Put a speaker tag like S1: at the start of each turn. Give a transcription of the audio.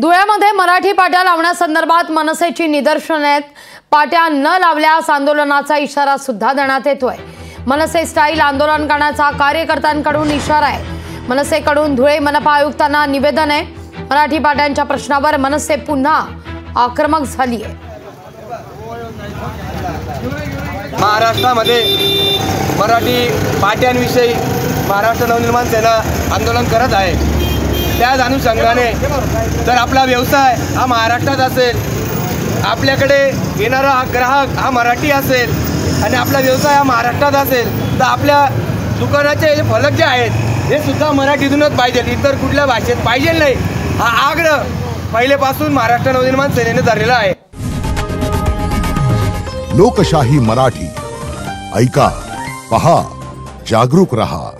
S1: धुळ्यामध्ये मराठी पाट्या लावण्यासंदर्भात मनसेची निदर्शने आहेत. पाट्या न लावल्यास आंदोलनाचा इशारा सुद्धा देण्यात येतोय. मनसे स्टाईल आंदोलन करण्याचा कार्यकर्त्यांकडून इशारा आहे. मनसेकडून धुळे मनपा आयुक्तांना निवेदन आहे. मराठी पाट्यांच्या प्रश्नावर मनसे पुन्हा आक्रमक झाली आहे.
S2: महाराष्ट्रामध्ये मराठी पाट्यांविषयी महाराष्ट्र नवनिर्माण सेना आंदोलन करत आहे. त्याच अनुषंगाने जर आपला व्यवसाय हा महाराष्ट्रात असेल. आपल्याकडे येणारा हा ग्राहक हा मराठी असेल. आणि आपला व्यवसाय हा महाराष्ट्रात असेल. तर आपल्या दुकानाचे जे फलक जे आहेत हे सुद्धा मराठीतूनच पाहिजे. इतर कुठल्या भाषेत पाहिजे नाही. हा आग्रह पहिलेपासून महाराष्ट्र नवनिर्माण सेनेने धरलेला आहे.
S3: लोकशाही मराठी. ऐका पहा जागरूक रहा.